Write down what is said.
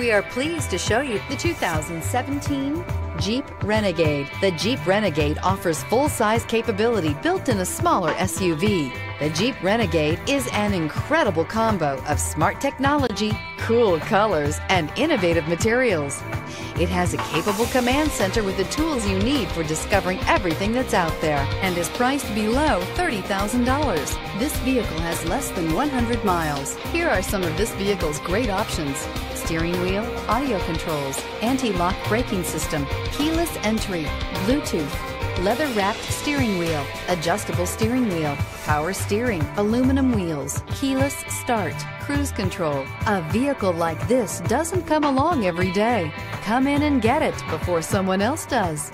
We are pleased to show you the 2017 Jeep Renegade. The Jeep Renegade offers full-size capability built in a smaller SUV. The Jeep Renegade is an incredible combo of smart technology, cool colors, and innovative materials. It has a capable command center with the tools you need for discovering everything that's out there and is priced below $30,000. This vehicle has less than 100 miles. Here are some of this vehicle's great options. Steering wheel, audio controls, anti-lock braking system, keyless entry, Bluetooth, leather wrapped steering wheel, adjustable steering wheel, power steering, aluminum wheels, keyless start, cruise control. A vehicle like this doesn't come along every day. Come in and get it before someone else does.